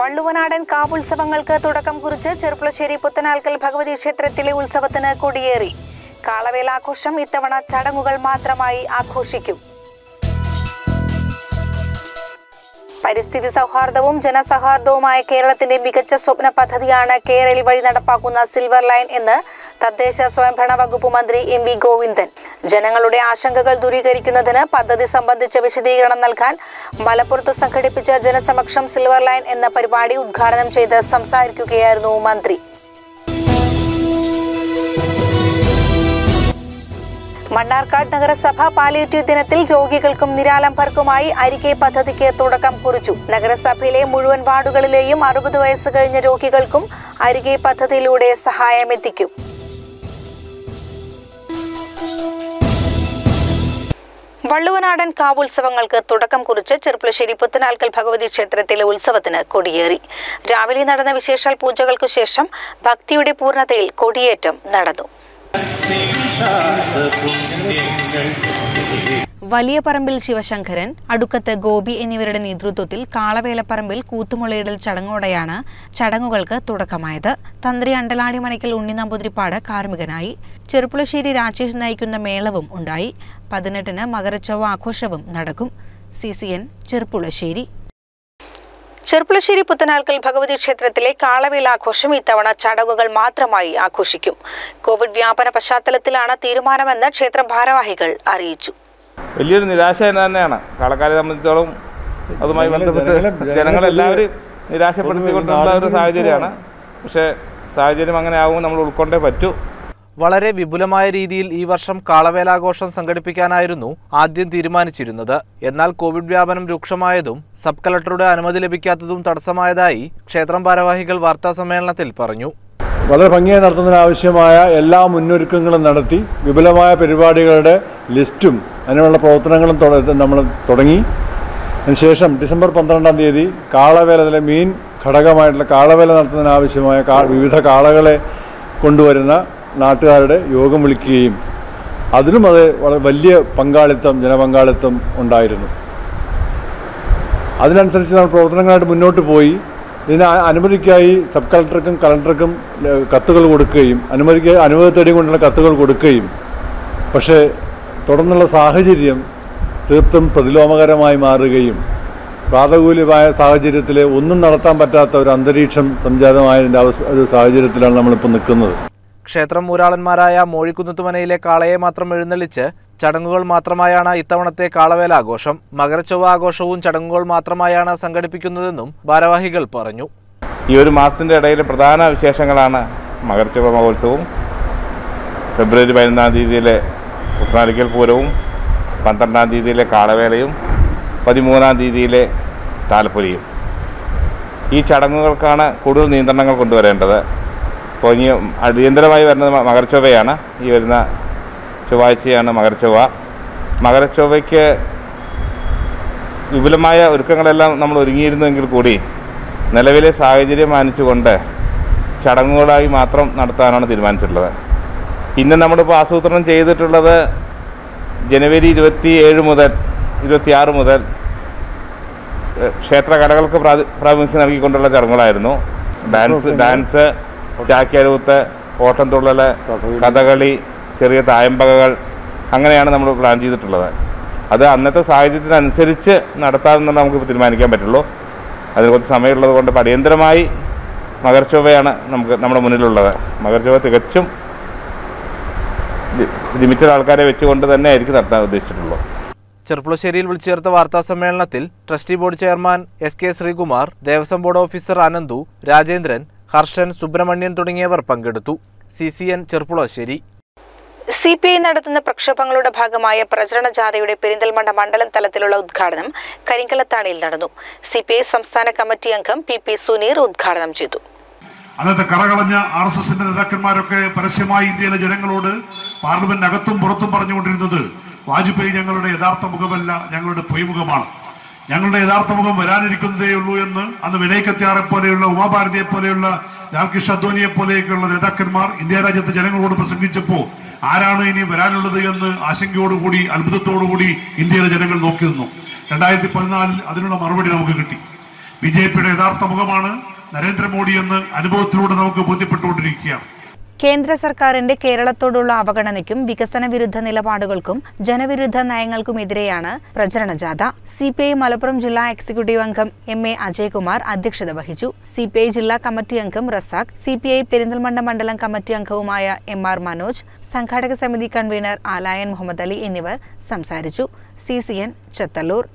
വള്ളുവനാടൻ കാവുത്സവങ്ങൾക്ക് തുടക്കം കുറിച്ച് ചെറുപ്പുളശ്ശേരി പുത്തനാൽക്കൽ ഭഗവതി ക്ഷേത്രത്തിലെ ഉത്സവത്തിന് കൊടിയേറി. കാളവേലാഘോഷം ഇത്തവണ ചടങ്ങുകൾ മാത്രമായി ആഘോഷിക്കും. പരിസ്ഥിതി സൗഹാർദ്ദവും ജനസൗഹാർദ്ദവുമായ കേരളത്തിന്റെ മികച്ച സ്വപ്ന പദ്ധതിയാണ് കേരൾ വഴി നടപ്പാക്കുന്ന സിൽവർ ലൈൻ എന്ന് തദ്ദേശ സ്വയംഭരണ വകുപ്പ് മന്ത്രി എം വി ഗോവിന്ദൻ. ജനങ്ങളുടെ ആശങ്കകൾ ദൂരീകരിക്കുന്നതിന് പദ്ധതി സംബന്ധിച്ച വിശദീകരണം നൽകാൻ മലപ്പുറത്ത് സംഘടിപ്പിച്ച ജനസമക്ഷം സിൽവർ ലൈൻ എന്ന പരിപാടി ഉദ്ഘാടനം ചെയ്ത് സംസാരിക്കുകയായിരുന്നു മന്ത്രി. മണ്ണാർക്കാട് നഗരസഭ പാലിയേറ്റീവ് ദിനത്തിൽ രോഗികൾക്കും നിരാലംബർക്കുമായി അരികെ പദ്ധതിക്ക് തുടക്കം കുറിച്ചു. നഗരസഭയിലെ മുഴുവൻ വാർഡുകളിലെയും അറുപത് വയസ്സ് കഴിഞ്ഞ രോഗികൾക്കും അരികെ പദ്ധതിയിലൂടെ സഹായമെത്തിക്കും. വള്ളുവനാടൻ കാവുത്സവങ്ങൾക്ക് തുടക്കം കുറിച്ച് ചെറുപ്പുളശ്ശേരി പുത്തനാൽക്കൽ ഭഗവതി ക്ഷേത്രത്തിലെ ഉത്സവത്തിന് കൊടിയേറി. രാവിലെ നടന്ന വിശേഷാൽ പൂജകൾക്കു ശേഷം ഭക്തിയുടെ പൂർണതയിൽ കൊടിയേറ്റം നടന്നു. വലിയ പറമ്പിൽ ശിവശങ്കരൻ അടുക്കത്ത് ഗോപി എന്നിവരുടെ നേതൃത്വത്തിൽ കാളവേലപ്പറമ്പിൽ കൂത്തുമുളയിടൽ ചടങ്ങോടെയാണ് ചടങ്ങുകൾക്ക് തുടക്കമായത്. തന്ത്രി അണ്ടലാടി മനയ്ക്കൽ ഉണ്ണി നമ്പൂതിരിപ്പാട് കാർമ്മികനായി. ചെറുപ്പുളശ്ശേരി രാജേഷ് നയിക്കുന്ന മേളവും ഉണ്ടായി. പതിനെട്ടിന് മകരച്ചൊവ്വ ആഘോഷവും നടക്കും. C C N Cherpulassery. Cherpulassery Puthanalkkal Bhagavathi ക്ഷേത്രത്തിലെ കാളവേലാഘോഷം ഇത്തവണ ചടങ്ങുകൾ മാത്രമായി ആഘോഷിക്കും. കോവിഡ് വ്യാപന പശ്ചാത്തലത്തിലാണ് തീരുമാനമെന്ന് ക്ഷേത്ര ഭാരവാഹികൾ അറിയിച്ചു. വലിയൊരു നിരാശ തന്നെയാണ്. കാളക്കാരെ സംബന്ധിച്ചോളം അതുമായി ബന്ധപ്പെട്ട് ജനങ്ങളെല്ലാവരും നിരാശപ്പെടുത്തിക്കൊണ്ടുള്ള ഒരു സാഹചര്യമാണ്. പക്ഷേ സാഹചര്യം അങ്ങനെ ആകുമ്പോൾ നമ്മൾ ഉൾക്കൊണ്ടേ പറ്റൂ. വളരെ വിപുലമായ രീതിയിൽ ഈ വർഷം കാളവേലാഘോഷം സംഘടിപ്പിക്കാനായിരുന്നു ആദ്യം തീരുമാനിച്ചിരുന്നത്. എന്നാൽ കോവിഡ് വ്യാപനം രൂക്ഷമായതും സബ് കളക്ടറുടെ അനുമതി ലഭിക്കാത്തതും തടസ്സമായതായി ക്ഷേത്രം ഭാരവാഹികൾ വാർത്താ സമ്മേളനത്തിൽ പറഞ്ഞു. വളരെ ഭംഗിയായി നടത്തുന്നതിനാവശ്യമായ എല്ലാ മുന്നൊരുക്കങ്ങളും നടത്തി വിപുലമായ പരിപാടികളുടെ ലിസ്റ്റും അതിനുള്ള പ്രവർത്തനങ്ങളും നമ്മൾ തുടങ്ങി. അതിനുശേഷം ഡിസംബർ പന്ത്രണ്ടാം തീയതി കാളവേല അതിലെ മീൻ ഘടകമായിട്ടുള്ള കാളവേല നടത്തുന്നതിനാവശ്യമായ കാ വിവിധ കാളകളെ കൊണ്ടുവരുന്ന നാട്ടുകാരുടെ യോഗം വിളിക്കുകയും അതിലും അത് വളരെ വലിയ പങ്കാളിത്തം ജനപങ്കാളിത്തം ഉണ്ടായിരുന്നു. അതിനനുസരിച്ച് നമ്മൾ പ്രവർത്തനങ്ങളായിട്ട് മുന്നോട്ട് പോയി. ഇതിന് അനുമതിക്കായി സബ് കളക്ടർക്കും കളക്ടർക്കും കത്തുകൾ കൊടുക്കുകയും അനുമതിക്ക് അനുമതി തേടി കൊണ്ടുള്ള കത്തുകൾ കൊടുക്കുകയും. പക്ഷേ തുടർന്നുള്ള സാഹചര്യം തീർത്തും പ്രതിലോമകരമായി മാറുകയും പ്രാതകൂല്യമായ സാഹചര്യത്തിൽ ഒന്നും നടത്താൻ പറ്റാത്ത ഒരു അന്തരീക്ഷം സംജാതമായതിന്റെ അവസ്ഥ ഒരു സാഹചര്യത്തിലാണ് നമ്മളിപ്പോൾ നിൽക്കുന്നത്. ക്ഷേത്രം മൂരാളന്മാരായ മോഴിക്കുന്നത്തുമനയിലെ കാളയെ മാത്രം എഴുന്നള്ളിച്ച് ചടങ്ങുകൾ മാത്രമായാണ് ഇത്തവണത്തെ കാളവേല ആഘോഷം. മകരച്ചൊവ്വ ആഘോഷവും ചടങ്ങുകൾ മാത്രമായാണ് സംഘടിപ്പിക്കുന്നതെന്നും ഭാരവാഹികൾ പറഞ്ഞു. ഈ ഒരു മാസത്തിന്റെ ഇടയിൽ പ്രധാന വിശേഷങ്ങളാണ് മകരച്ചൊവ്വ മഹോത്സവവും ഫെബ്രുവരി പതിനൊന്നാം തീയതിയിലെ കുട്ടനാലിക്കൽ പൂരവും പന്ത്രണ്ടാം തീയതിയിലെ കാളവേലയും പതിമൂന്നാം തീയതിയിലെ താലപ്പൊലിയും. ഈ ചടങ്ങുകൾക്കാണ് കൂടുതൽ നിയന്ത്രണങ്ങൾ കൊണ്ടുവരേണ്ടത്. ഇപ്പോൾ ഇനി അടിയന്തരമായി വരുന്നത് മകരച്ചൊവ്വയാണ്. ഈ വരുന്ന ചൊവ്വാഴ്ചയാണ് മകരച്ചൊവ്വ. മകരച്ചൊവ്വയ്ക്ക് വിപുലമായ ഒരുക്കങ്ങളെല്ലാം നമ്മൾ ഒരുങ്ങിയിരുന്നുവെങ്കിൽ കൂടി നിലവിലെ സാഹചര്യം മാനിച്ചുകൊണ്ട് ചടങ്ങുകളായി മാത്രം നടത്താനാണ് തീരുമാനിച്ചിട്ടുള്ളത്. പിന്നെ നമ്മളിപ്പോൾ ആസൂത്രണം ചെയ്തിട്ടുള്ളത് ജനുവരി ഇരുപത്തി ഏഴ് മുതൽ ഇരുപത്തിയാറ് മുതൽ ക്ഷേത്ര കലകൾക്ക് പ്രാതി പ്രാമുഖ്യം നൽകിക്കൊണ്ടുള്ള ചടങ്ങുകളായിരുന്നു. ഡാൻസ് ഡാൻസ് ചാക്യാരൂത്ത് ഓട്ടംതുള്ളൽ കഥകളി ചെറിയ തായമ്പകകൾ അങ്ങനെയാണ് നമ്മൾ പ്ലാൻ ചെയ്തിട്ടുള്ളത്. അത് അന്നത്തെ സാഹചര്യത്തിനനുസരിച്ച് നടത്താമെന്നുള്ള നമുക്ക് തീരുമാനിക്കാൻ പറ്റുള്ളൂ. അതിന് കുറച്ച് സമയമുള്ളത് കൊണ്ട് അടിയന്തരമായി മകർച്ചൊവ്വയാണ് നമുക്ക് നമ്മുടെ മുന്നിലുള്ളത്. മകർച്ചൊവ്വ തികച്ചും ലിമിറ്റഡ് ആൾക്കാരെ വെച്ചുകൊണ്ട് തന്നെ ആയിരിക്കും നടത്താൻ ഉദ്ദേശിച്ചിട്ടുള്ളൂ. ചെർപ്പുളശ്ശേരിയിൽ വിളിച്ചു ചേർത്ത വാർത്താ സമ്മേളനത്തിൽ trustee board chairman S K Sreekumar Devaswom board officer Ananthu Rajendran Harshan Subramanian തുടങ്ങിയവർ പങ്കെടുത്തു. C C N Cherpulassery C P I നടത്തുന്ന പ്രക്ഷോഭങ്ങളുടെ ഭാഗമായ പ്രചരണ ജാഥയുടെ പെരിന്തൽമണ്ണ മണ്ഡലം തലത്തിലുള്ള ഉദ്ഘാടനം കരിങ്കലത്താണിയിൽ നടന്നു. സി പി ഐ സംസ്ഥാന കമ്മിറ്റി അംഗം പി പി സുനീർ ഉദ്ഘാടനം ചെയ്തു. അന്നത്തെ കറകളഞ്ഞ ആർ എസ് എസിന്റെ നേതാക്കന്മാരൊക്കെ പരസ്യമായി ഇന്ത്യയിലെ ജനങ്ങളോട് പാർലമെന്റിനകത്തും പുറത്തും പറഞ്ഞുകൊണ്ടിരുന്നത് വാജ്പേയി ഞങ്ങളുടെ യഥാർത്ഥ മുഖമല്ല ഞങ്ങളുടെ പൊയ്മുഖമാണ്. ഞങ്ങളുടെ യഥാർത്ഥ മുഖം വരാനിരിക്കുന്നതേ ഉള്ളൂ എന്ന് അന്ന് വിനയ് കത്യാറെ പോലെയുള്ള ഉമാഭാരതിയെ പോലെയുള്ള ലാൽകൃഷ്ണ അദ്വാനിയെ പോലെയൊക്കെയുള്ള നേതാക്കന്മാർ ഇന്ത്യ രാജ്യത്തെ ജനങ്ങളോട് പ്രസംഗിച്ചപ്പോൾ ആരാണ് ഇനി വരാനുള്ളത് എന്ന് ആശങ്കയോടുകൂടി അത്ഭുതത്തോടുകൂടി ഇന്ത്യയിലെ ജനങ്ങൾ നോക്കി നിന്നു. രണ്ടായിരത്തി പതിനാലിൽ അതിനുള്ള മറുപടി നമുക്ക് കിട്ടി. ബി ജെ പിയുടെ യഥാർത്ഥ മുഖമാണ് നരേന്ദ്രമോദി എന്ന് അനുഭവത്തിലൂടെ നമുക്ക് ബോധ്യപ്പെട്ടുകൊണ്ടിരിക്കുകയാണ്. കേന്ദ്ര സർക്കാരിന്റെ കേരളത്തോടുള്ള അവഗണനയ്ക്കും വികസന വിരുദ്ധ നിലപാടുകൾക്കും ജനവിരുദ്ധ നയങ്ങൾക്കുമെതിരെയാണ് പ്രചരണ ജാഥ. സി പി ഐ മലപ്പുറം ജില്ലാ എക്സിക്യൂട്ടീവ് അംഗം എം എ അജയ്കുമാർ അധ്യക്ഷത വഹിച്ചു. സി പി ഐ ജില്ലാ കമ്മിറ്റി അംഗം Razak C P I Perinthalmanna മണ്ഡലം കമ്മിറ്റി അംഗവുമായ എം ആർ മനോജ് സംഘാടക സമിതി കൺവീനർ ആലായൻ മുഹമ്മദ് അലി എന്നിവർ സംസാരിച്ചു. C C N Chethallur.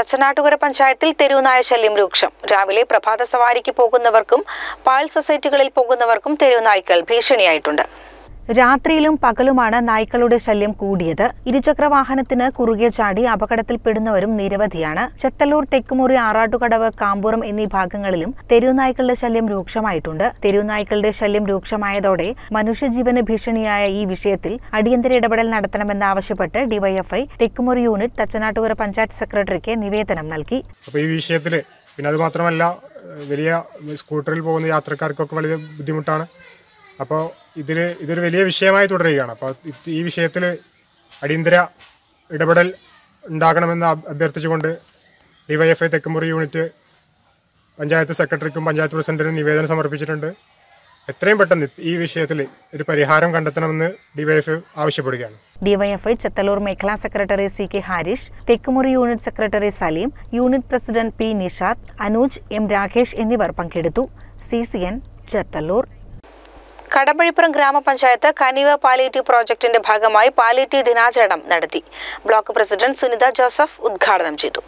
Thachanattukara പഞ്ചായത്തിൽ തെരുവുനായ ശല്യം രൂക്ഷം. രാവിലെ പ്രഭാത സവാരിക്ക് പോകുന്നവർക്കും പാൽ സൊസൈറ്റികളിൽ പോകുന്നവർക്കും തെരുവുനായ്ക്കൾ ഭീഷണിയായിട്ടുണ്ട്. രാത്രിയിലും പകലുമാണ് നായ്ക്കളുടെ ശല്യം കൂടിയത്. ഇരുചക്ര വാഹനത്തിന് കുറുകെ ചാടി അപകടത്തിൽപ്പെടുന്നവരും നിരവധിയാണ്. ചെത്തല്ലൂർ തെക്കുമുറി ആറാട്ടുകടവ് കാമ്പൂറം എന്നീ ഭാഗങ്ങളിലും തെരുവുനായ്ക്കളുടെ ശല്യം രൂക്ഷമായിട്ടുണ്ട്. തെരുവുനായ്ക്കളുടെ ശല്യം രൂക്ഷമായതോടെ മനുഷ്യജീവന് ഭീഷണിയായ ഈ വിഷയത്തിൽ അടിയന്തര ഇടപെടൽ നടത്തണമെന്നാവശ്യപ്പെട്ട് ഡിവൈഎഫ്ഐ തെക്കുമുറി യൂണിറ്റ് തച്ചനാട്ടുകര പഞ്ചായത്ത് സെക്രട്ടറിക്ക് നിവേദനം നൽകി. അപ്പോൾ ഈ വിഷയത്തിൽ പിന്നെ അത് മാത്രമല്ല വലിയ സ്കൂട്ടറിൽ പോകുന്ന യാത്രക്കാർക്കൊക്കെ വലിയ ബുദ്ധിമുട്ടാണ്. അപ്പോൾ ഇതിൽ ഇതൊരു വലിയ വിഷയമായി തുടരുകയാണ്. അപ്പോൾ ഈ വിഷയത്തിൽ അടിയന്തര ഇടപെടൽ ഉണ്ടാകണമെന്ന് അഭ്യർത്ഥിച്ചുകൊണ്ട് ഡിവൈഎഫ്ഐ തെക്കുമുറി യൂണിറ്റ് പഞ്ചായത്ത് സെക്രട്ടറിക്കും പഞ്ചായത്ത് പ്രസിഡന്റിനും നിവേദനം സമർപ്പിച്ചിട്ടുണ്ട്. എത്രയും പെട്ടെന്ന് ഈ വിഷയത്തിൽ ഒരു പരിഹാരം കണ്ടെത്തണമെന്ന് ഡിവൈഎഫ്ഐ ആവശ്യപ്പെടുകയാണ്. ഡിവൈഎഫ്ഐ ചെത്തല്ലൂർ മേഖലാ secretary C K Harish Thekkumuri unit secretary Saleem unit president P Nishad Anooj M Rakesh എന്നിവർ പങ്കെടുത്തു. C C N Chethallur Kadampazhipuram ഗ്രാമപഞ്ചായത്ത് കനിവ പാലിയേറ്റീവ് പ്രോജക്ടിന്റെ ഭാഗമായി പാലിയേറ്റീവ് ദിനാചരണം നടത്തി. ബ്ലോക്ക് പ്രസിഡന്റ് സുനിത ജോസഫ് ഉദ്ഘാടനം ചെയ്തു.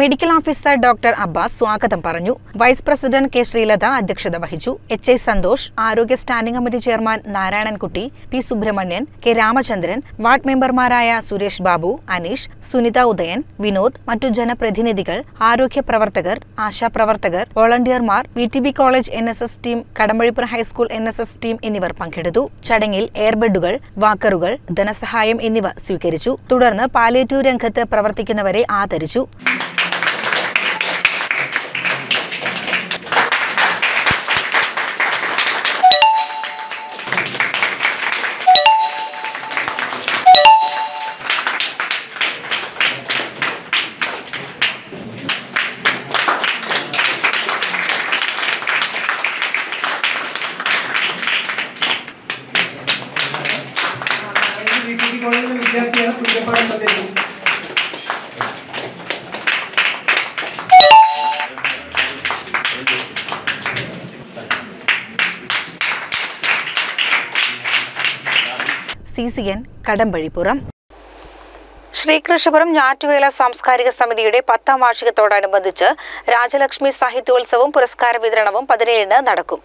മെഡിക്കൽ ഓഫീസർ ഡോക്ടർ അബ്ബാസ് സ്വാഗതം പറഞ്ഞു. വൈസ് പ്രസിഡന്റ് കെ ശ്രീലത അധ്യക്ഷത വഹിച്ചു. എച്ച് ഐ സന്തോഷ് ആരോഗ്യ standing committee chairman Narayanankutty P Subramanian K Ramachandran ward മെമ്പർമാരായ സുരേഷ് ബാബു അനീഷ് സുനിത ഉദയൻ വിനോദ് മറ്റു ജനപ്രതിനിധികൾ ആരോഗ്യ പ്രവർത്തകർ ആശാപ്രവർത്തകർ വോളണ്ടിയർമാർ V T B college N S S team Kadampazhippura high school N S S team എന്നിവർ പങ്കെടുത്തു. ചടങ്ങിൽ എയർബെഡുകൾ വാക്കറുകൾ ധനസഹായം എന്നിവ സ്വീകരിച്ചു. തുടർന്ന് പാലിയേറ്റീവ് രംഗത്ത് പ്രവർത്തിക്കുന്നവരെ ആദരിച്ചു. കടമ്പഴിപ്പുറം. ശ്രീകൃഷ്ണപുരം ഞാറ്റുവേല സാംസ്കാരിക സമിതിയുടെ പത്താം വാർഷികത്തോടനുബന്ധിച്ച് രാജലക്ഷ്മി സാഹിത്യോത്സവവും പുരസ്കാര വിതരണവും പതിനേഴിന് നടക്കും.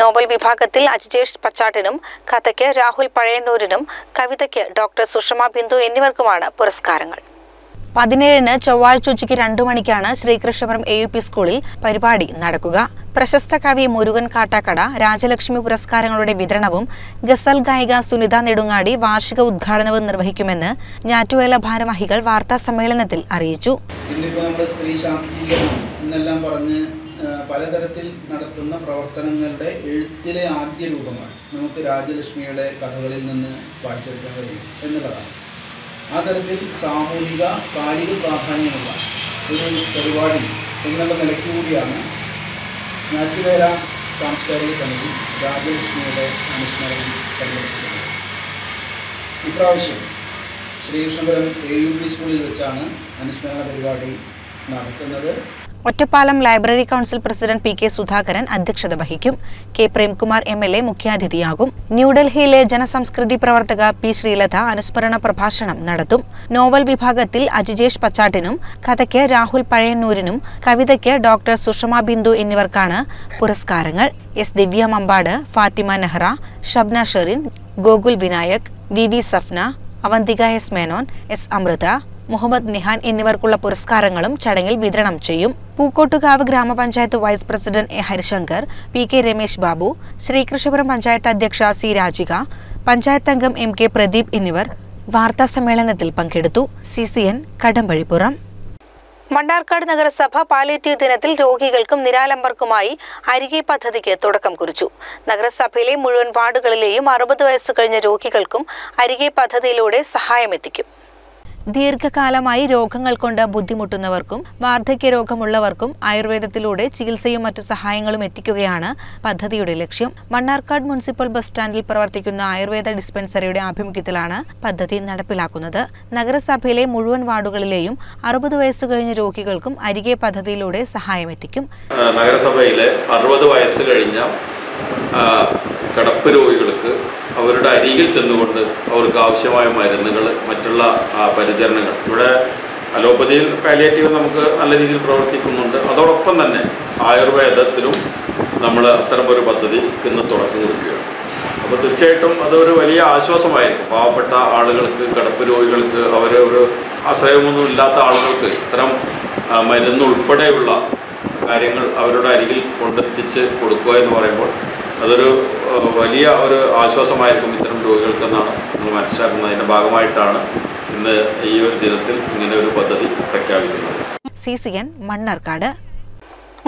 നോബൽ വിഭാഗത്തിൽ അജിജേഷ് പച്ചാട്ടിനും കഥയ്ക്ക് രാഹുൽ പഴയന്നൂരിനും കവിതയ്ക്ക് ഡോക്ടർ സുഷമ ബിന്ദു എന്നിവർക്കുമാണ് പുരസ്കാരങ്ങൾ. പതിനേഴിന് ചൊവ്വാഴ്ച ഉച്ചയ്ക്ക് രണ്ടു മണിക്കാണ് ശ്രീകൃഷ്ണപുരം എ യു പി സ്കൂളിൽ പരിപാടി നടക്കുക. പ്രശസ്ത കവി മുരുകൻ കാട്ടാക്കട രാജലക്ഷ്മി പുരസ്കാരങ്ങളുടെ വിതരണവും ഗസൽ ഗായിക സുനിത നെടുങ്ങാടി വാർഷിക ഉദ്ഘാടനവും നിർവഹിക്കുമെന്ന് ഞാറ്റുവേല ഭാരവാഹികൾ വാർത്താ സമ്മേളനത്തിൽ അറിയിച്ചു. എന്നെല്ലാം പറഞ്ഞ് പലതരത്തിൽ നടത്തുന്ന പ്രവർത്തനങ്ങളുടെ എഴുത്തിലെ ആദ്യ രൂപങ്ങൾ നമുക്ക് രാജലക്ഷ്മിയുടെ കഥകളിൽ നിന്ന് വായിച്ചെടുക്കാൻ കഴിയും എന്നുള്ളതാണ്. ആ തരത്തിൽ സാമൂഹിക കാലിക പ്രാധാന്യമുള്ള ഒരു പരിപാടി എന്നുള്ള നിലയ്ക്ക് കൂടിയാണ് ഞാറ്റുവേല സാംസ്കാരിക സമിതി രാജകൃഷ്ണയുടെ അനുസ്മരണം സംഘടിപ്പിക്കുന്നത്. ഇപ്രാവശ്യം ശ്രീകൃഷ്ണപുരം എ യു പി സ്കൂളിൽ വെച്ചാണ് അനുസ്മരണ പരിപാടി നടത്തുന്നത്. Ottapalam library council president P K Sudhakaran അധ്യക്ഷത വഹിക്കും. K Premkumar M L A മുഖ്യാതിഥിയാകും. ന്യൂഡൽഹിയിലെ ജനസംസ്കൃതി പ്രവർത്തക പി ശ്രീലത അനുസ്മരണ പ്രഭാഷണം നടത്തും. നോവൽ വിഭാഗത്തിൽ അജിജേഷ് പച്ചാട്ടിനും കഥയ്ക്ക് രാഹുൽ പഴയന്നൂരിനും കവിതയ്ക്ക് ഡോക്ടർ സുഷമ ബിന്ദു എന്നിവർക്കാണ് പുരസ്കാരങ്ങൾ. S Divya Mambad Fathima Nehra Shabna Sherin Gokul Vinayak V V Safna Avanthika S Menon S Amritha Muhammad Nihan എന്നിവർക്കുള്ള പുരസ്കാരങ്ങളും ചടങ്ങിൽ വിതരണം ചെയ്യും. പൂക്കോട്ടുകാവ് ഗ്രാമപഞ്ചായത്ത് vice president A Harishankar P K Ramesh Babu Sreekrishnapuram panchayat അധ്യക്ഷ സി രാജിക പഞ്ചായത്ത് അംഗം M K Pradeep എന്നിവർ വാർത്താ സമ്മേളനത്തിൽ പങ്കെടുത്തു. C C N Kadampazhipuram. Mannarkkad നഗരസഭ പാലിയേറ്റീവ് ദിനത്തിൽ രോഗികൾക്കും നിരാലംബർക്കുമായി അരികെ പദ്ധതിക്ക് തുടക്കം കുറിച്ചു. നഗരസഭയിലെ മുഴുവൻ വാർഡുകളിലെയും അറുപത് വയസ്സ് കഴിഞ്ഞ രോഗികൾക്കും അരികെ പദ്ധതിയിലൂടെ സഹായമെത്തിക്കും. ദീർഘകാലമായി രോഗങ്ങൾ കൊണ്ട് ബുദ്ധിമുട്ടുന്നവർക്കും വാർദ്ധക്യ രോഗമുള്ളവർക്കും ആയുർവേദത്തിലൂടെ ചികിത്സയും മറ്റു സഹായങ്ങളും എത്തിക്കുകയാണ് പദ്ധതിയുടെ ലക്ഷ്യം. മണ്ണാർക്കാട് മുനിസിപ്പൽ ബസ് സ്റ്റാൻഡിൽ പ്രവർത്തിക്കുന്ന ആയുർവേദ ഡിസ്പെൻസറിയുടെ ആഭിമുഖ്യത്തിലാണ് പദ്ധതി നടപ്പിലാക്കുന്നത്. നഗരസഭയിലെ മുഴുവൻ വാർഡുകളിലെയും അറുപത് വയസ്സ് കഴിഞ്ഞ രോഗികൾക്കും അരികെ പദ്ധതിയിലൂടെ സഹായം എത്തിക്കും. നഗരസഭയിലെ അറുപത് വയസ്സ് കഴിഞ്ഞ കിടപ്പ് രോഗികൾക്ക് അവരുടെ അരികിൽ ചെന്നുകൊണ്ട് അവർക്ക് ആവശ്യമായ മരുന്നുകൾ മറ്റുള്ള പരിചരണങ്ങൾ. ഇവിടെ അലോപ്പതിയിൽ പാലിയേറ്റീവ് നമുക്ക് നല്ല രീതിയിൽ പ്രവർത്തിക്കുന്നുണ്ട്. അതോടൊപ്പം തന്നെ ആയുർവേദത്തിലും നമ്മൾ അത്തരമൊരു പദ്ധതി ഇന്ന് തുടക്കം കുറിക്കുകയാണ്. അപ്പോൾ തീർച്ചയായിട്ടും അതൊരു വലിയ ആശ്വാസമായിരിക്കും. പാവപ്പെട്ട ആളുകൾക്ക് കിടപ്പ് രോഗികൾക്ക് അവർ ഒരു ആശ്രയമൊന്നും ഇല്ലാത്ത ആളുകൾക്ക് ഇത്തരം മരുന്നുൾപ്പെടെയുള്ള കാര്യങ്ങൾ അവരുടെ അരികിൽ കൊണ്ടെത്തിച്ച് കൊടുക്കുക എന്ന് പറയുമ്പോൾ അതൊരു വലിയ ഒരു ആശ്വാസമായിരിക്കും ഇത്തരം രോഗികൾക്കെന്നാണ് നമ്മൾ മനസ്സിലാക്കുന്നത്. അതിന്റെ ഭാഗമായിട്ടാണ് ഇന്ന് ഈ ഒരു ദിനത്തിൽ ഇങ്ങനെ ഒരു പദ്ധതി പ്രഖ്യാപിക്കുന്നത്. C C N Mannarkkad.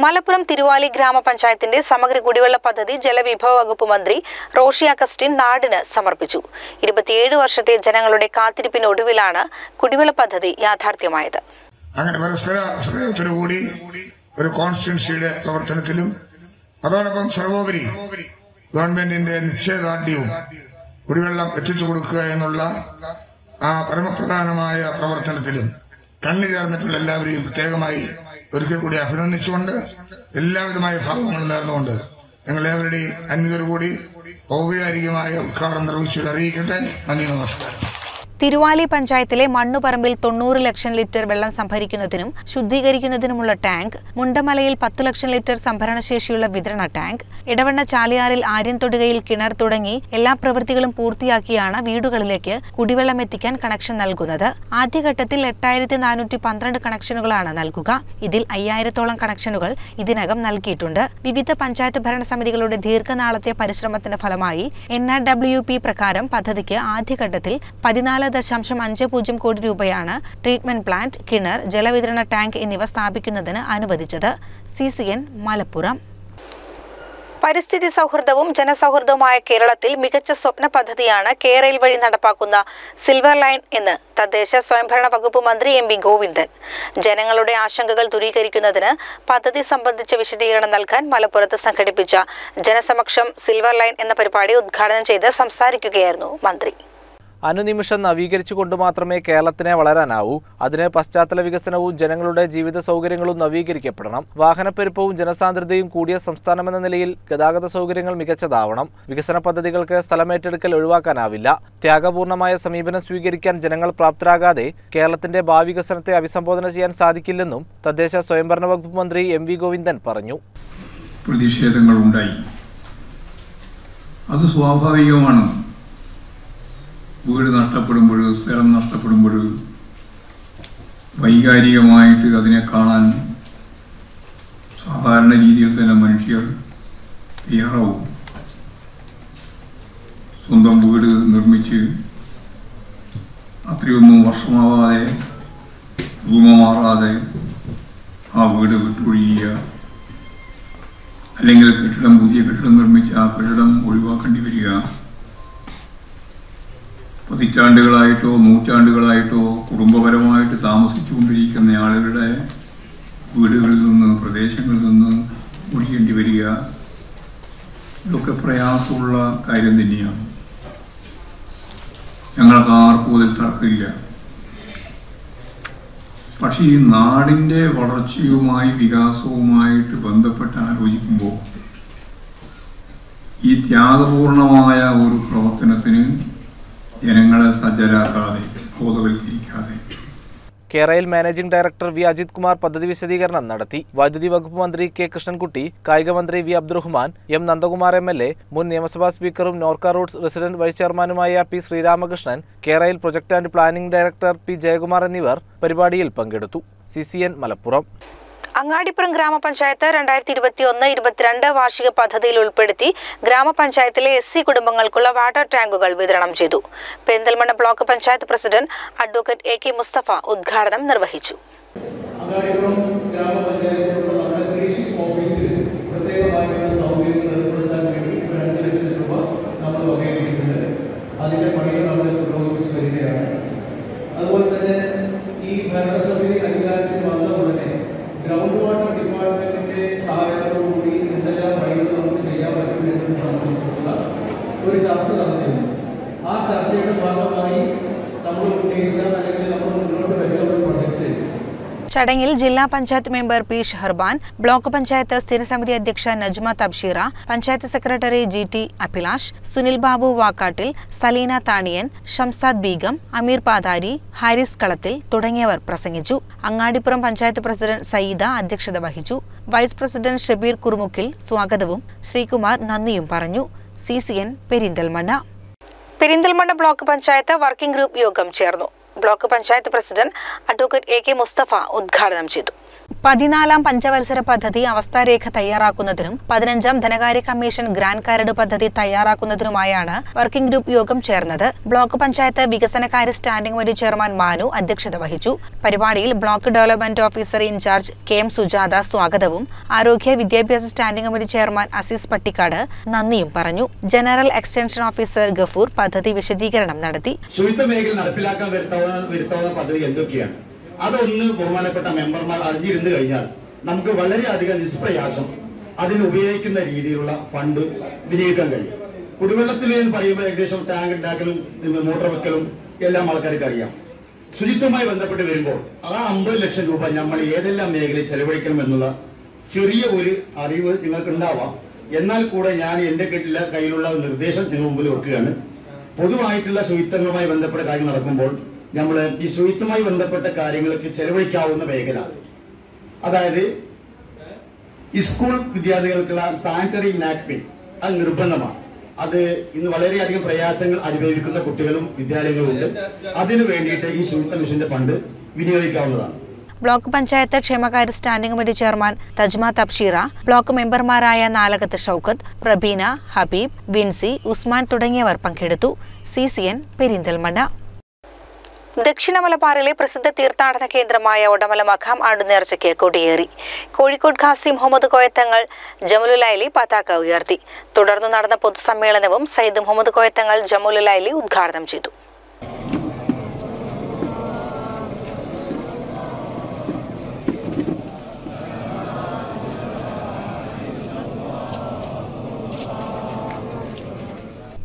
Malappuram Thiruvali ഗ്രാമപഞ്ചായത്തിന്റെ സമഗ്ര കുടിവെള്ള പദ്ധതി ജലവിഭവ വകുപ്പ് മന്ത്രി റോഷി അഗസ്റ്റിൻ നാടിന് സമർപ്പിച്ചു. ഇരുപത്തിയേഴ് വർഷത്തെ ജനങ്ങളുടെ കാത്തിരിപ്പിനൊടുവിലാണ് കുടിവെള്ള പദ്ധതി യാഥാർത്ഥ്യമായത്. അങ്ങനെ പരസ്പര സഹയോഗത്തോടു കൂടി ഒരു കോൺസ്റ്റിറ്റ്യൻസിയുടെ പ്രവർത്തനത്തിലും അതോടൊപ്പം സർവോപരി ഗവൺമെന്റിന്റെ നിശ്ചയദാർഢ്യവും കുടിവെള്ളം എത്തിച്ചു കൊടുക്കുക എന്നുള്ള ആ പരമപ്രധാനമായ പ്രവർത്തനത്തിലും കണ്ണു ചേർന്നിട്ടുള്ള എല്ലാവരെയും പ്രത്യേകമായി ഒരിക്കൽ കൂടി അഭിനന്ദിച്ചുകൊണ്ട് എല്ലാവിധമായ ഭാഗങ്ങളും നേർന്നുകൊണ്ട് ഞങ്ങളേവരുടെയും അന്യതോടുകൂടി ഔപചാരികമായ ഉദ്ഘാടനം നിർവഹിച്ചു അറിയിക്കട്ടെ. നന്ദി നമസ്കാരം. തിരുവാലി പഞ്ചായത്തിലെ മണ്ണുപറമ്പിൽ തൊണ്ണൂറ് ലക്ഷം ലിറ്റർ വെള്ളം സംഭരിക്കുന്നതിനും ശുദ്ധീകരിക്കുന്നതിനുമുള്ള ടാങ്ക് മുണ്ടമലയിൽ പത്ത് ലക്ഷം ലിറ്റർ സംഭരണശേഷിയുള്ള വിതരണ ടാങ്ക് ഇടവണ്ണ ചാലിയാറിൽ ആര്യൻ തൊടുകയിൽ കിണർ തുടങ്ങി എല്ലാ പ്രവൃത്തികളും പൂർത്തിയാക്കിയാണ് വീടുകളിലേക്ക് കുടിവെള്ളം എത്തിക്കാൻ കണക്ഷൻ നൽകുന്നത്. ആദ്യഘട്ടത്തിൽ എട്ടായിരത്തി നാനൂറ്റി പന്ത്രണ്ട് കണക്ഷനുകളാണ് നൽകുക. ഇതിൽ അയ്യായിരത്തോളം കണക്ഷനുകൾ ഇതിനകം നൽകിയിട്ടുണ്ട്. വിവിധ പഞ്ചായത്ത് ഭരണസമിതികളുടെ ദീർഘനാളത്തെ പരിശ്രമത്തിന്റെ ഫലമായി എൻ ആർ ഡബ്ല്യു പി പ്രകാരം പദ്ധതിക്ക് ആദ്യഘട്ടത്തിൽ പതിനാല് ദശാംശം അഞ്ച് പൂജ്യം കോടി രൂപയാണ് ട്രീറ്റ്മെന്റ് പ്ലാന്റ് കിണർ ജലവിതരണ ടാങ്ക് എന്നിവ സ്ഥാപിക്കുന്നതിന് അനുവദിച്ചത് സി സി എൻ മലപ്പുറം. പരിസ്ഥിതി സൗഹൃദവും ജനസൗഹൃദവുമായ കേരളത്തിൽ മികച്ച സ്വപ്ന പദ്ധതിയാണ് കേരയിൽ വഴി നടപ്പാക്കുന്ന സിൽവർ ലൈൻ എന്ന് തദ്ദേശ സ്വയംഭരണ വകുപ്പ് മന്ത്രി എം ഗോവിന്ദൻ. ജനങ്ങളുടെ ആശങ്കകൾ ദൂരീകരിക്കുന്നതിന് പദ്ധതി സംബന്ധിച്ച വിശദീകരണം നൽകാൻ മലപ്പുറത്ത് സംഘടിപ്പിച്ച ജനസമക്ഷം സിൽവർ ലൈൻ എന്ന പരിപാടി ഉദ്ഘാടനം ചെയ്ത് സംസാരിക്കുകയായിരുന്നു മന്ത്രി. അനുനിമിഷം നവീകരിച്ചുകൊണ്ട് മാത്രമേ കേരളത്തിനെ വളരാനാവൂ. അതിന് പശ്ചാത്തല വികസനവും ജനങ്ങളുടെ ജീവിത സൗകര്യങ്ങളും നവീകരിക്കപ്പെടണം. വാഹനപ്പെരുപ്പവും ജനസാന്ദ്രതയും കൂടിയ സംസ്ഥാനമെന്ന നിലയിൽ ഗതാഗത സൗകര്യങ്ങൾ മികച്ചതാവണം. വികസന പദ്ധതികൾക്ക് സ്ഥലമേറ്റെടുക്കൽ ഒഴിവാക്കാനാവില്ല. ത്യാഗപൂർണമായ സമീപനം സ്വീകരിക്കാൻ ജനങ്ങൾ പ്രാപ്തരാകാതെ കേരളത്തിന്റെ ഭാവി വികസനത്തെ അഭിസംബോധന ചെയ്യാൻ സാധിക്കില്ലെന്നും തദ്ദേശ സ്വയംഭരണ വകുപ്പ് മന്ത്രി എം വി ഗോവിന്ദൻ പറഞ്ഞു. പ്രതിഷേധങ്ങളുണ്ടായി. അത് സ്വാഭാവികമാണ് വീട് നഷ്ടപ്പെടുമ്പോൾ സ്ഥലം നഷ്ടപ്പെടുമ്പോൾ വൈകാരികമായിട്ട് അതിനെ കാണാൻ സാധാരണ രീതിയിൽ തന്നെ മനുഷ്യർ തയ്യാറാവും. സ്വന്തം വീട് നിർമ്മിച്ച് അത്രയൊന്നും വർഷമാവാതെ ഭൂമ മാറാതെ ആ വീട് വിട്ടൊഴിയുക അല്ലെങ്കിൽ കെട്ടിടം പുതിയ കെട്ടിടം നിർമ്മിച്ച് ആ കെട്ടിടം ഒഴിവാക്കേണ്ടി വരിക പതിറ്റാണ്ടുകളായിട്ടോ നൂറ്റാണ്ടുകളായിട്ടോ കുടുംബപരമായിട്ട് താമസിച്ചുകൊണ്ടിരിക്കുന്ന ആളുകളുടെ വീടുകളിൽ നിന്ന് പ്രദേശങ്ങളിൽ നിന്ന് ഒഴിയേണ്ടി വരിക ഇതൊക്കെ പ്രയാസമുള്ള കാര്യം തന്നെയാണ്. ഞങ്ങൾക്ക് ആർക്കും അതിൽ തർക്കമില്ല. പക്ഷേ ഈ നാടിന്റെ വളർച്ചയുമായി വികാസവുമായിട്ട് ബന്ധപ്പെട്ട് ആലോചിക്കുമ്പോൾ ഈ ത്യാഗപൂർണമായ ഒരു പ്രവർത്തനത്തിന് ജനങ്ങളെ സജ്ജരാക്കാതെ ബോധവൽക്കരിക്കാതെ. കേരളയിൽ managing director V Ajith Kumar പദ്ധതി വിശദീകരണം നടത്തി. വൈദ്യുതി വകുപ്പ് മന്ത്രി കെ കൃഷ്ണൻകുട്ടി കായിക മന്ത്രി V Abdurahman M Nandakumar M L A മുൻ നിയമസഭാ സ്പീക്കറും നോർക്ക റൂട്ട്സ് റെസിഡന്റ് വൈസ് ചെയർമാനുമായ പി ശ്രീരാമകൃഷ്ണൻ കേരളയിൽ project and planning director P Jayakumar എന്നിവർ പരിപാടിയിൽ പങ്കെടുത്തു. സി മലപ്പുറം. അങ്ങാടിപ്പുറം ഗ്രാമപഞ്ചായത്ത് രണ്ടായിരത്തി ഇരുപത്തി ഒന്ന് ഇരുപത്തിരണ്ട് വാർഷിക പദ്ധതിയിൽ ഉൾപ്പെടുത്തി ഗ്രാമപഞ്ചായത്തിലെ എസ് സി കുടുംബങ്ങൾക്കുള്ള വാട്ടർ ടാങ്കുകൾ വിതരണം ചെയ്തു. Perinthalmanna block panchayat president advocate A K Musthafa ഉദ്ഘാടനം നിർവഹിച്ചു. ഒരു ചർച്ച നടന്നിരുന്നു ആ ചർച്ചയുടെ ഭാഗമായി നമ്മൾ ഉന്നയിച്ച അല്ലെങ്കിൽ നമ്മൾ മുന്നോട്ട് വെച്ച ഒരു പ്രൊജക്റ്റ്. ചടങ്ങിൽ ജില്ലാ panchayat member P Sheharban block panchayat സ്ഥിരസമിതി അധ്യക്ഷ Najma Thabsheera panchayat secretary G T Abhilash Sunil Babu Vakkattil Saleena Thaniyan Shamsad Begum Ameer Pathari Haris Kalathil തുടങ്ങിയവർ പ്രസംഗിച്ചു. അങ്ങാടിപ്പുറം പഞ്ചായത്ത് പ്രസിഡന്റ് സയ്യിദ അധ്യക്ഷത വഹിച്ചു. വൈസ് പ്രസിഡന്റ് ഷബീർ കുറുമുക്കിൽ സ്വാഗതവും ശ്രീകുമാർ നന്ദിയും പറഞ്ഞു. C C N Perinthalmanna. Perinthalmanna block panchayat working group യോഗം ചേർന്നു. Block panchayat president advocate A K Musthafa ഉദ്ഘാടനം ചെയ്തു. പതിനാലാം പഞ്ചവത്സര പദ്ധതി അവസ്ഥാരേഖ തയ്യാറാക്കുന്നതിനും പതിനഞ്ചാം ധനകാര്യ കമ്മീഷൻ ഗ്രാൻഡ് കരട് പദ്ധതി തയ്യാറാക്കുന്നതിനുമായാണ് വർക്കിംഗ് ഗ്രൂപ്പ് യോഗം ചേർന്നത്. ബ്ലോക്ക് പഞ്ചായത്ത് വികസനകാര്യ സ്റ്റാൻഡിംഗ് കമ്മിറ്റി ചെയർമാൻ മാനു അധ്യക്ഷത വഹിച്ചു. പരിപാടിയിൽ block development officer in charge K M Sujatha സ്വാഗതവും. ആരോഗ്യ വിദ്യാഭ്യാസ standing committee chairman Azeez Pattikkad നന്ദിയും പറഞ്ഞു. ജനറൽ എക്സ്റ്റൻഷൻ ഓഫീസർ ഗഫൂർ പദ്ധതി വിശദീകരണം നടത്തി. ശുചിത്വ മേഖല നടപ്പിലാക്കാൻ പദ്ധതി എന്തൊക്കെയാണ്? അതൊന്ന് ബഹുമാനപ്പെട്ട മെമ്പർമാർ അറിഞ്ഞിരുന്നു കഴിഞ്ഞാൽ നമുക്ക് വളരെയധികം നിഷ്പ്രയാസം അതിന് ഉപയോഗിക്കുന്ന രീതിയിലുള്ള ഫണ്ട് വിനിയോഗിക്കാൻ കഴിയും. കുടിവെള്ളത്തിൽ എന്ന് പറയുമ്പോൾ ഏകദേശം ടാങ്ക് ഉണ്ടാക്കലും മോട്ടോർ വെക്കലും എല്ലാം ആൾക്കാർക്ക് അറിയാം. ശുചിത്വമായി ബന്ധപ്പെട്ട് വരുമ്പോൾ ആ അമ്പത് ലക്ഷം രൂപ നമ്മൾ ഏതെല്ലാം മേഖലയിൽ ചെലവഴിക്കണം എന്നുള്ള ചെറിയ ഒരു അറിവ് നിങ്ങൾക്ക് ഉണ്ടാവാം എന്നാൽ കൂടെ ഞാൻ കയ്യിലുള്ള കയ്യിലുള്ള നിർദ്ദേശം നിങ്ങൾ മുമ്പിൽ വെക്കുകയാണ്. പൊതുവായിട്ടുള്ള ശുചിത്വങ്ങളുമായി ബന്ധപ്പെട്ട കാര്യം നടക്കുമ്പോൾ നമ്മൾ ഈ ശുചിത്വമായി ബന്ധപ്പെട്ട കാര്യങ്ങൾക്ക് ചെലവഴിക്കാവുന്ന മേഖല അതായത് സ്കൂൾ വിദ്യാർത്ഥികൾക്കുള്ള സാനിറ്ററി നാപ്കിൻ അത് നിർബന്ധമാണ്. അത് ഇന്ന് വളരെയധികം പ്രയാസങ്ങൾ അനുഭവിക്കുന്ന കുട്ടികളും വിദ്യാലയങ്ങളും ഉണ്ട്. അതിനു വേണ്ടിയിട്ട് ഈ ശുചിത്വ മിഷന്റെ ഫണ്ട് വിനിയോഗിക്കാവുന്നതാണ്. ബ്ലോക്ക് പഞ്ചായത്ത് ക്ഷേമകാര്യ standing committee chairman Thajma Thabsheera block മെമ്പർമാരായ നാലകത്ത് ഷൌക്കത്ത് പ്രബീന ഹബീബ് വിൻസി ഉസ്മാൻ തുടങ്ങിയവർ പങ്കെടുത്തു. C C N Perinthalmanna. ദക്ഷിണ മലബാറിലെ പ്രസിദ്ധ തീർത്ഥാടന കേന്ദ്രമായ ഒടമല മഖാം ആടുനേർച്ചയ്ക്ക് കൊടിയേറി. കോഴിക്കോട് ഖാസി മുഹമ്മദ് കോയത്തങ്ങൾ ജമുലുലൈലി പതാക ഉയർത്തി. തുടർന്ന് നടന്ന പൊതുസമ്മേളനവും സയ്യിദ് മുഹമ്മദ് കോയത്തങ്ങൾ ജമുലുലൈലി ഉദ്ഘാടനം ചെയ്തു.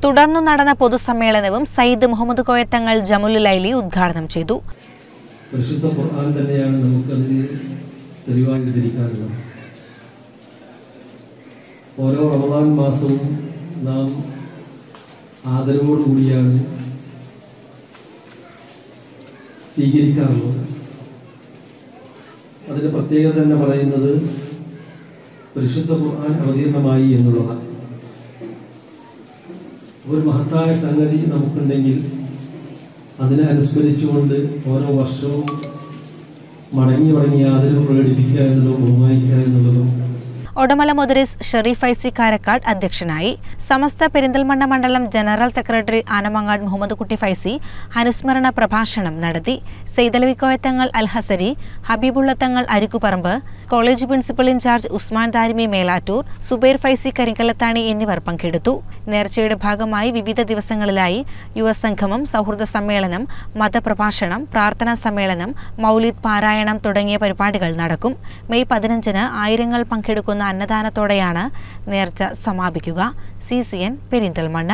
തുടർന്നു നടന്ന പൊതുസമ്മേളനവും സയ്യിദ് മുഹമ്മദ് കോയത്തങ്ങൾ ജമുലുലൈലി ഉദ്ഘാടനം ചെയ്തു. പരിശുദ്ധ ഖുർആൻ തന്നെയാണ് നമുക്കതിന് തെളിവായി ധരിക്കാറുള്ളത് ഓരോ റമദാൻ മാസവും നാം ആദരവോടുകൂടിയാണ് സ്വീകരിക്കാറുള്ളത്. അതിന്റെ പ്രത്യേകത തന്നെ പറയുന്നത് പരിശുദ്ധ ഖുർആൻ അവതീർണമായി എന്നുള്ളതാണ്. ഒരു മഹത്തായ സംഗതി നമുക്കുണ്ടെങ്കിൽ അതിനെ അനുസ്മരിച്ചുകൊണ്ട് ഓരോ വർഷവും മടങ്ങി മടങ്ങി ആദരവ് പ്രകടിപ്പിക്കുക എന്നുള്ളതും ബഹുമാനിക്കുക എന്നുള്ളതും ഒടമല മുദരിസ് ഷെറീഫ് ഐസി കാരക്കാട് അധ്യക്ഷനായി. സമസ്ത പെരിന്തൽമണ്ണ മണ്ഡലം ജനറൽ സെക്രട്ടറി ആനമങ്ങാട് മുഹമ്മദ് കുട്ടി ഫൈസി അനുസ്മരണ പ്രഭാഷണം നടത്തി. Seydalavi Koyathangal Al Hasari Habeebullathangal Arikkuparamb college principal in charge Usman Tharimi Melattur Zubair Faizy Karinkallathani എന്നിവർ പങ്കെടുത്തു. നേർച്ചയുടെ ഭാഗമായി വിവിധ ദിവസങ്ങളിലായി യുവസംഗമം സൗഹൃദ സമ്മേളനം മതപ്രഭാഷണം പ്രാർത്ഥനാ സമ്മേളനം മൗലിദ് പാരായണം തുടങ്ങിയ പരിപാടികൾ നടക്കും. മെയ് പതിനഞ്ചിന് ആയിരങ്ങൾ പങ്കെടുക്കുന്ന അന്നദാനത്തോടെയാണ് നേർച്ച സമാപിക്കുക. C C N Perinthalmanna.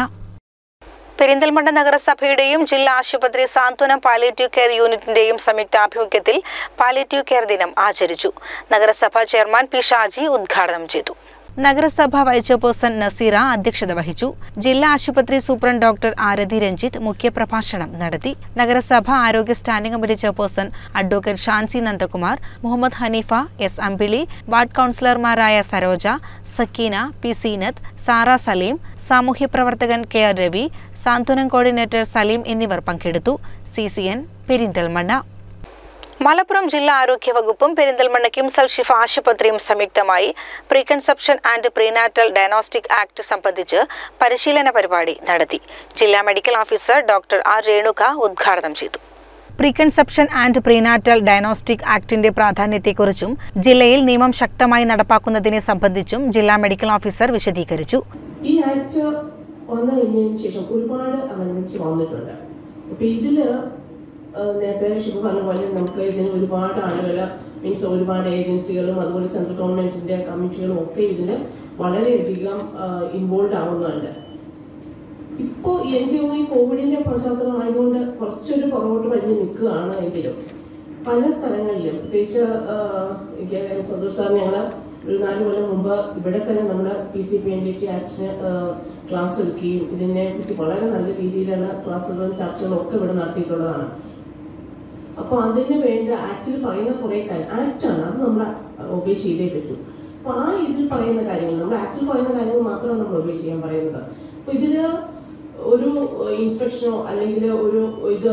Perinthalmanna നഗരസഭയുടെയും ജില്ലാ ആശുപത്രി സാന്ത്വനം പാലിയേറ്റീവ് കെയർ യൂണിറ്റിന്റെയും സംയുക്താഭിമുഖ്യത്തിൽ പാലിയേറ്റീവ് കെയർ ദിനം ആചരിച്ചു. നഗരസഭാ ചെയർമാൻ പി ഷാജി ഉദ്ഘാടനം ചെയ്തു. നഗരസഭ വൈസ് ചെയർപേഴ്സൺ നസീറ അധ്യക്ഷത വഹിച്ചു. ജില്ലാ ആശുപത്രി സൂപ്രണ്ട് ഡോക്ടർ ആരതി രഞ്ജിത്ത് മുഖ്യപ്രഭാഷണം നടത്തി. നഗരസഭ ആരോഗ്യ standing committee chairperson advocate Shancy Nandakumar Muhammad Haneefa S Ambili ward കൗൺസിലർമാരായ സരോജ സക്കീന പി സീനത്ത് സാറ സലീം സാമൂഹ്യ പ്രവർത്തകൻ K R Ravi Santhwanam coordinator Saleem എന്നിവർ പങ്കെടുത്തു. C C N Perinthalmanna. Malappuram ജില്ലാ ആരോഗ്യ വകുപ്പും പെരിന്തൽമണ്ണ കിംസൽ ഷിഫ ആശുപത്രിയും സംയുക്തമായി preconception and prenatal diagnostic act സംബന്ധിച്ച് പരിശീലന പരിപാടി നടത്തി. ജില്ലാ medical officer doctor R Renuka ഉദ്ഘാടനം ചെയ്തു. പ്രീകൺസെപ്ഷൻ ആൻഡ് പ്രീനാറ്റൽ ഡയഗ്നോസ്റ്റിക് ആക്ടിന്റെ പ്രാധാന്യത്തെക്കുറിച്ചും ജില്ലയിൽ നിയമം ശക്തമായി നടപ്പാക്കുന്നതിനെ സംബന്ധിച്ചും ജില്ലാ മെഡിക്കൽ ഓഫീസർ വിശദീകരിച്ചു. ഈ ആക്ട് വന്നു കഴിഞ്ഞതിന് ശേഷം ഒരുപാട് അമെന്റ്മെന്റ്സ് വന്നിട്ടുണ്ട്. അപ്പൊ ഇതിൽ നേരത്തെ ശിവ പറഞ്ഞ പോലെ നമുക്ക് ഇതിന് ഒരുപാട് ആളുകൾ മീൻസ് ഒരുപാട് ഏജൻസികളും അതുപോലെ സെൻട്രൽ ഗവൺമെന്റിന്റെ കമ്മിറ്റികളും ഒക്കെ ഇതിന് വളരെയധികം ഇൻവോൾവ് ആവുന്നുണ്ട്. ഇപ്പോൾ എനിക്ക് തോന്നുന്നു ഈ കോവിഡിന്റെ പശ്ചാത്തലം ആയതുകൊണ്ട് കുറച്ചൊരു പുറകോട്ട് വലിഞ്ഞ് നിൽക്കുകയാണ് എങ്കിലും പല സ്ഥലങ്ങളിലും പ്രത്യേകിച്ച് സന്തോഷ് സാർ ഞങ്ങൾ ഒരു നാല് കൊല്ലം മുമ്പ് ഇവിടെ തന്നെ നമ്മുടെ P C P N D T ആക്ടിന് class എടുക്കുകയും ഇതിനെ പറ്റി വളരെ നല്ല രീതിയിലുള്ള ക്ലാസ്സുകളും ചർച്ചകളും ഒക്കെ ഇവിടെ നടത്തിയിട്ടുള്ളതാണ്. അപ്പൊ അതിന് വേണ്ട ആക്ടിൽ പറയുന്ന കുറെ കാര്യം. ആക്റ്റാണ് അത് നമ്മൾ ഒബേ ചെയ്തേ പറ്റൂ. അപ്പൊ ആ ഇതിൽ പറയുന്ന കാര്യങ്ങൾ നമ്മൾ ആക്ടിൽ പറയുന്ന കാര്യങ്ങൾ മാത്രമാണ് നമ്മൾ ഒബേ ചെയ്യാൻ പറയുന്നത്. അപ്പൊ ഇതിൽ ഒരു ഇൻസ്പെക്ഷനോ അല്ലെങ്കിൽ ഒരു ഇത്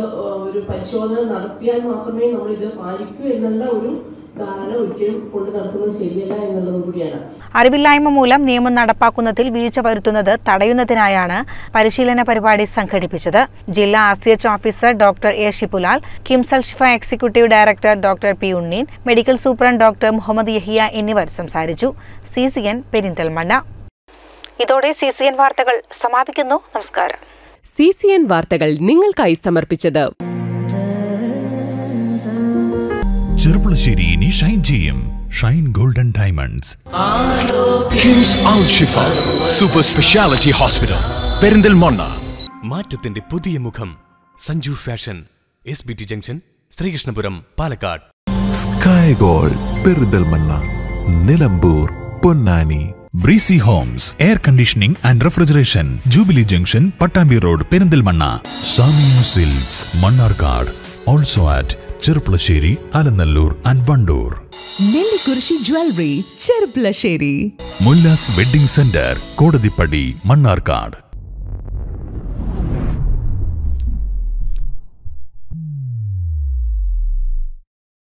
ഒരു പരിശോധന നടത്തിയാൽ മാത്രമേ നമ്മൾ ഇത് പാലിക്കൂ എന്നുള്ള ഒരു ധാരണ ഒരിക്കലും കൊണ്ടു നടക്കുന്നത് ശരിയല്ല എന്നുള്ളതും കൂടിയാണ്. അറിവില്ലായ്മ മൂലം നിയമം നടപ്പാക്കുന്നതിൽ വീഴ്ച വരുത്തുന്നത് തടയുന്നതിനായാണ് പരിശീലന പരിപാടി സംഘടിപ്പിച്ചത്. ജില്ലാ R C H officer doctor A Shipulal KIMS Al Shifa executive director doctor P Unneen medical superintendent doctor Muhammad Yahiya എന്നിവർ സംസാരിച്ചു. C C N Perinthalmanna. ഇതോടെ സി സി എൻ വാർത്തകൾ സമാപിക്കുന്നു. നമസ്കാരം. സി സി എൻ വാർത്തകൾ നിങ്ങൾക്കായി സമർപ്പിച്ചത് ചെറുപ്പുളശ്ശേരി ഇനി ഷൈൻ ചെയ്യും. Shine golden diamonds KIMS Al Shifa super speciality hospital Perinthalmanna. മാറ്റത്തിന്റെ പുതിയ മുഖം. Sanju fashion S B T junction Sreekrishnapuram Palakkad. Sky gold Perinthalmanna Nilambur Ponnani. Breezy homes air conditioning and refrigeration jubilee junction Pattambi road Perinthalmanna. Samiya silks Mannarkkad also at Cherpulassery Alanallur and Wandoor Nellikurissi jewellery Cherpulassery. Mulla's wedding centre Kodathippadi Mannarkkad.